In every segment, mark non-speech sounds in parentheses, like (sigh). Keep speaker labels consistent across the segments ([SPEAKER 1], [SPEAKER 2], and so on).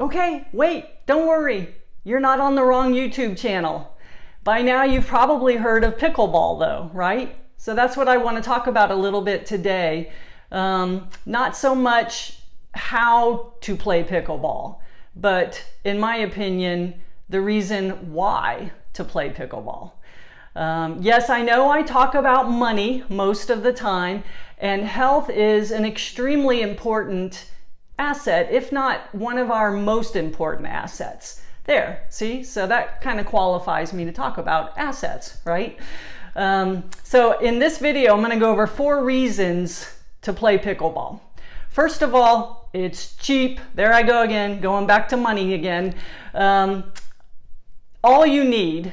[SPEAKER 1] Okay, wait, don't worry. You're not on the wrong YouTube channel. By now, you've probably heard of pickleball, though, right? So that's what I want to talk about a little bit today. Um, not so much how to play pickleball, but in my opinion, the reason why to play pickleball. Um, yes, I know I talk about money most of the time, and health is an extremely important asset, if not one of our most important assets. There, see? So that kind of qualifies me to talk about assets, right? Um, so in this video, I'm going to go over four reasons to play pickleball. First of all, it's cheap. There I go again, going back to money again. Um, all you need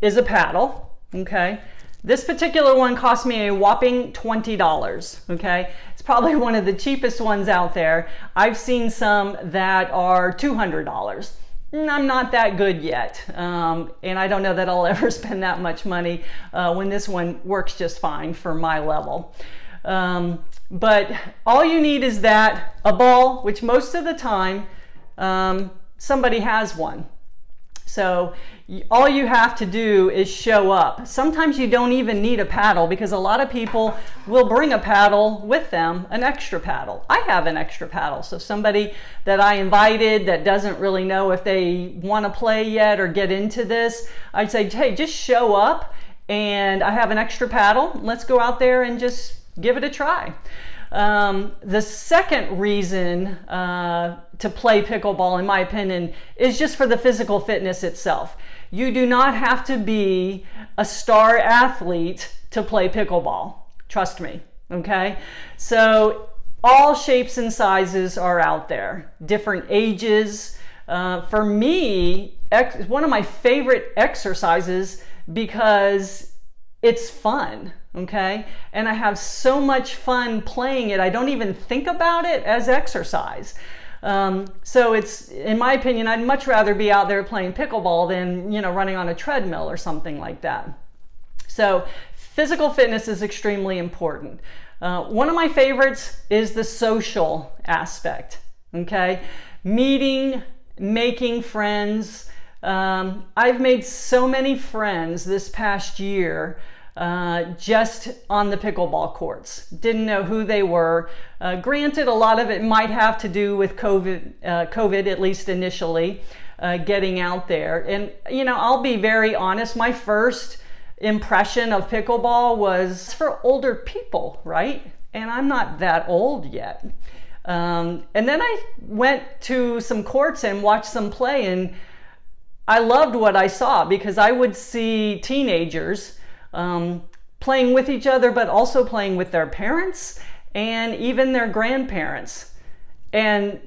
[SPEAKER 1] is a paddle, okay? This particular one cost me a whopping $20, okay? It's probably one of the cheapest ones out there. I've seen some that are $200. I'm not that good yet, um, and I don't know that I'll (laughs) ever spend that much money uh, when this one works just fine for my level. Um, but all you need is that, a ball, which most of the time um, somebody has one. So all you have to do is show up. Sometimes you don't even need a paddle because a lot of people will bring a paddle with them, an extra paddle. I have an extra paddle. So somebody that I invited that doesn't really know if they want to play yet or get into this, I'd say, hey, just show up and I have an extra paddle. Let's go out there and just give it a try. Um, the second reason uh, to play pickleball, in my opinion, is just for the physical fitness itself. You do not have to be a star athlete to play pickleball. Trust me, okay? So, all shapes and sizes are out there, different ages. Uh, for me, one of my favorite exercises because it's fun okay? And I have so much fun playing it, I don't even think about it as exercise. Um, so it's, in my opinion, I'd much rather be out there playing pickleball than, you know, running on a treadmill or something like that. So physical fitness is extremely important. Uh, one of my favorites is the social aspect, okay? Meeting, making friends. Um, I've made so many friends this past year uh, just on the pickleball courts. Didn't know who they were. Uh, granted, a lot of it might have to do with COVID, uh, COVID at least initially, uh, getting out there. And, you know, I'll be very honest, my first impression of pickleball was for older people, right? And I'm not that old yet. Um, and then I went to some courts and watched some play, and I loved what I saw because I would see teenagers um, playing with each other, but also playing with their parents and even their grandparents. And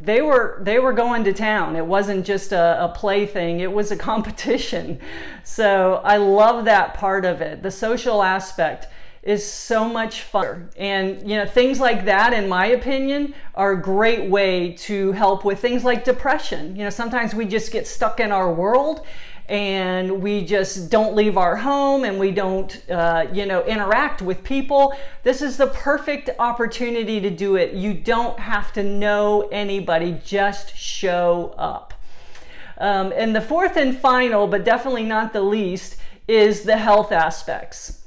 [SPEAKER 1] they were they were going to town. It wasn't just a, a play thing; it was a (laughs) competition. So I love that part of it. The social aspect is so much fun. And you know, things like that, in my opinion, are a great way to help with things like depression. You know, sometimes we just get stuck in our world and we just don't leave our home and we don't, uh, you know, interact with people. This is the perfect opportunity to do it. You don't have to know anybody, just show up. Um, and the fourth and final, but definitely not the least, is the health aspects.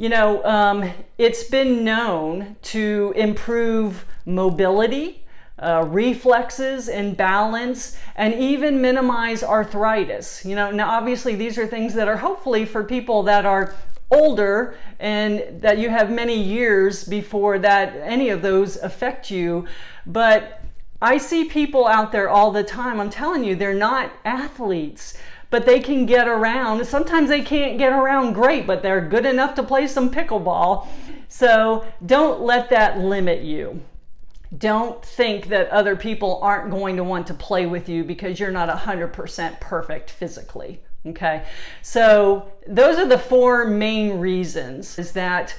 [SPEAKER 1] You know, um, it's been known to improve mobility, uh, reflexes and balance, and even minimize arthritis. You know, now obviously these are things that are hopefully for people that are older and that you have many years before that any of those affect you. But I see people out there all the time. I'm telling you, they're not athletes but they can get around. Sometimes they can't get around great, but they're good enough to play some pickleball. So don't let that limit you don't think that other people aren't going to want to play with you because you're not 100% perfect physically. Okay, so those are the four main reasons is that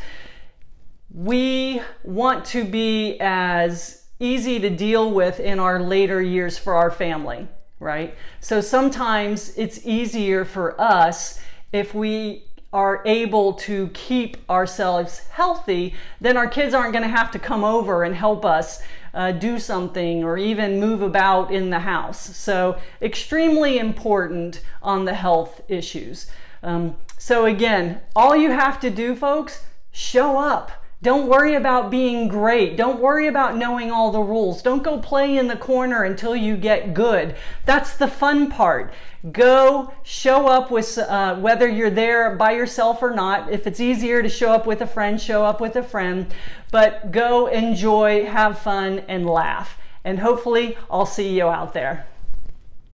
[SPEAKER 1] we want to be as easy to deal with in our later years for our family, right? So sometimes it's easier for us if we are able to keep ourselves healthy, then our kids aren't going to have to come over and help us uh, do something or even move about in the house. So, extremely important on the health issues. Um, so, again, all you have to do, folks, show up. Don't worry about being great. Don't worry about knowing all the rules. Don't go play in the corner until you get good. That's the fun part. Go show up with, uh, whether you're there by yourself or not. If it's easier to show up with a friend, show up with a friend. But go enjoy, have fun, and laugh. And hopefully, I'll see you out there.